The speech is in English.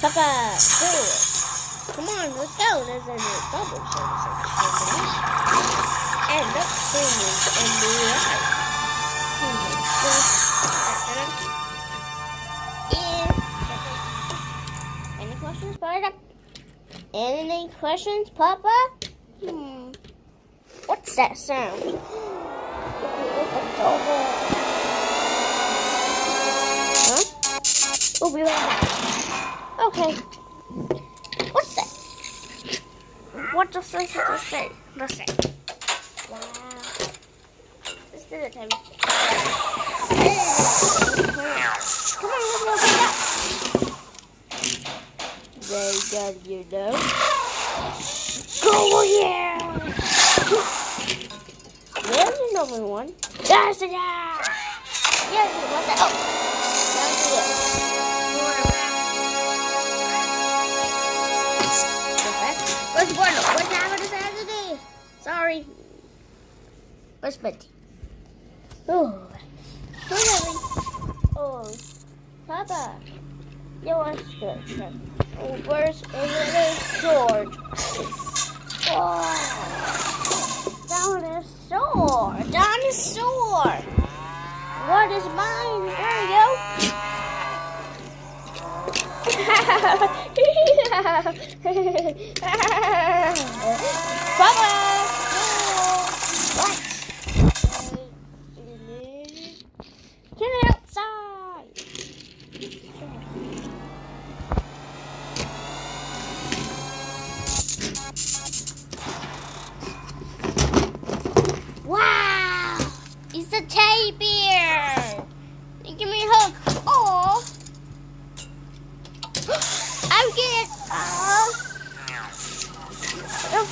Papa, do. Come on, let's go. There's a new bubble section. And up singing in the light. Any questions, Papa? Any questions, Papa? Hmm. What's that sound? Huh? We'll be right back. Okay. What's that? What does this say? Let's see. Wow. Let's do the time. Come on, let's go pick up. They got you know. Go yeah! There's another one. There's it! Yeah, what's that? Oh! Where's one? What's happening Saturday? Sorry. Where's Betty? Oh. Oh. Papa. You want to Oh, where's, oh, where's George? Oh. Dinosaur! What is mine? There you go. Papa! I'm getting. Uh, the